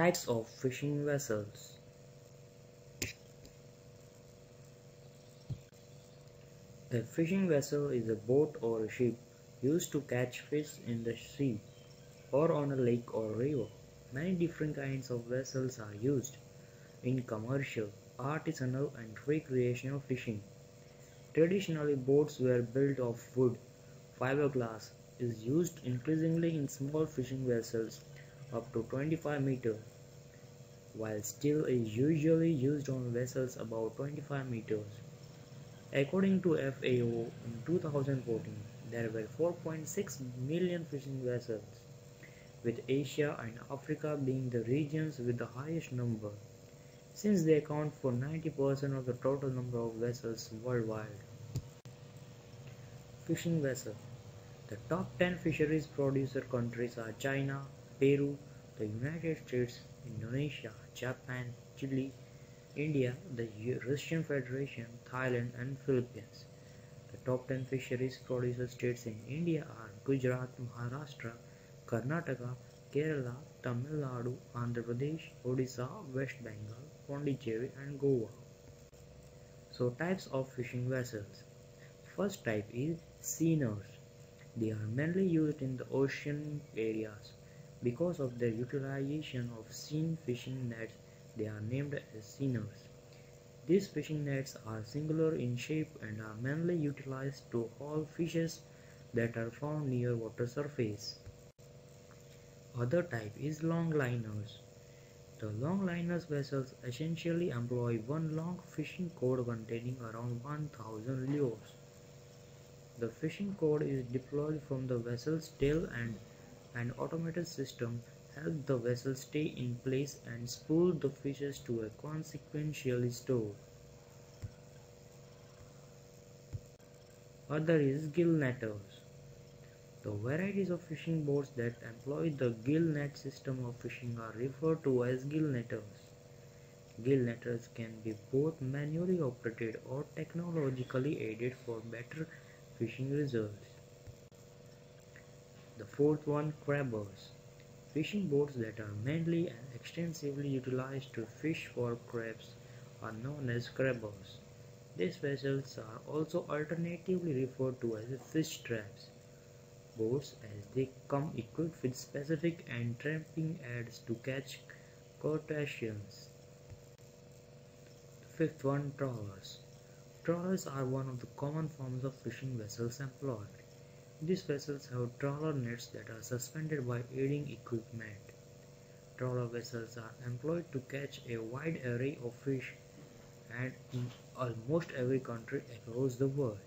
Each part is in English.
Types of fishing vessels A fishing vessel is a boat or a ship used to catch fish in the sea or on a lake or river. Many different kinds of vessels are used in commercial, artisanal and recreational fishing. Traditionally boats were built of wood. Fiberglass is used increasingly in small fishing vessels up to 25 meters, while steel is usually used on vessels about 25 meters. According to FAO in 2014, there were 4.6 million fishing vessels, with Asia and Africa being the regions with the highest number, since they account for 90% of the total number of vessels worldwide. Fishing vessel The top 10 fisheries producer countries are China, Peru, the United States, Indonesia, Japan, Chile, India, the Russian Federation, Thailand and Philippines. The top 10 fisheries producer states in India are Gujarat, Maharashtra, Karnataka, Kerala, Tamil Nadu, Andhra Pradesh, Odisha, West Bengal, Pondicherry and Goa. So types of fishing vessels. First type is seiners. They are mainly used in the ocean areas. Because of their utilization of seine fishing nets, they are named as seiners. These fishing nets are singular in shape and are mainly utilized to haul fishes that are found near water surface. Other type is longliners. The longliners vessels essentially employ one long fishing cord containing around 1000 lures. The fishing cord is deployed from the vessel's tail and an automated system helps the vessel stay in place and spool the fishes to a consequential store. Other is gill netters. The varieties of fishing boats that employ the gill net system of fishing are referred to as gill netters. Gill netters can be both manually operated or technologically aided for better fishing results. The fourth one, crabbers. Fishing boats that are mainly and extensively utilized to fish for crabs are known as crabbers. These vessels are also alternatively referred to as fish traps boats as they come equipped with specific entrapping aids to catch crustaceans. The fifth one, trawlers. Trawlers are one of the common forms of fishing vessels employed. These vessels have trawler nets that are suspended by aiding equipment. Trawler vessels are employed to catch a wide array of fish and in almost every country across the world.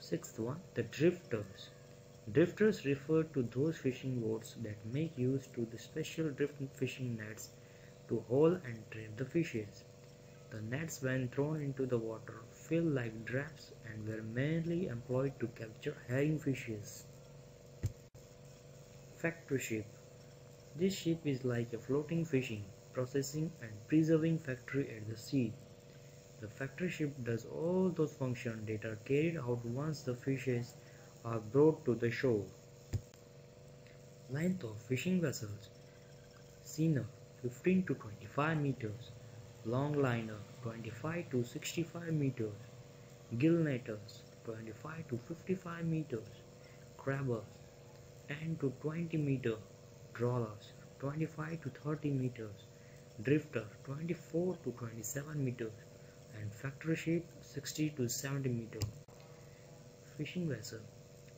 Sixth one, the drifters. Drifters refer to those fishing boats that make use to the special drift fishing nets to haul and trap the fishes. The nets when thrown into the water feel like drafts and were mainly employed to capture herring fishes. Factory ship This ship is like a floating fishing, processing and preserving factory at the sea. The factory ship does all those functions that are carried out once the fishes are brought to the shore. Length of fishing vessels Seiner 15 to 25 meters long liner 25 to 65 meters, gill netters 25 to 55 meters, crabbers 10 to 20 meters, trawlers 25 to 30 meters, drifter 24 to 27 meters, and factory ship 60 to 70 meters. Fishing vessel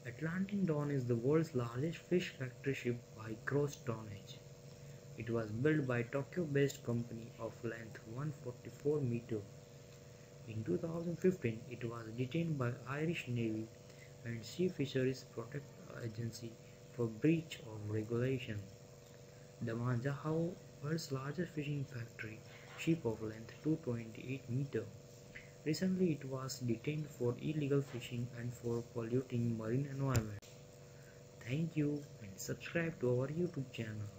Atlantic Dawn is the world's largest fish factory ship by gross tonnage. It was built by Tokyo-based company of length 144 meter. In 2015, it was detained by Irish Navy and Sea Fisheries Protect Agency for breach of regulation. The Manjahao, world's largest fishing factory, ship of length 228 meter. Recently, it was detained for illegal fishing and for polluting marine environment. Thank you and subscribe to our YouTube channel.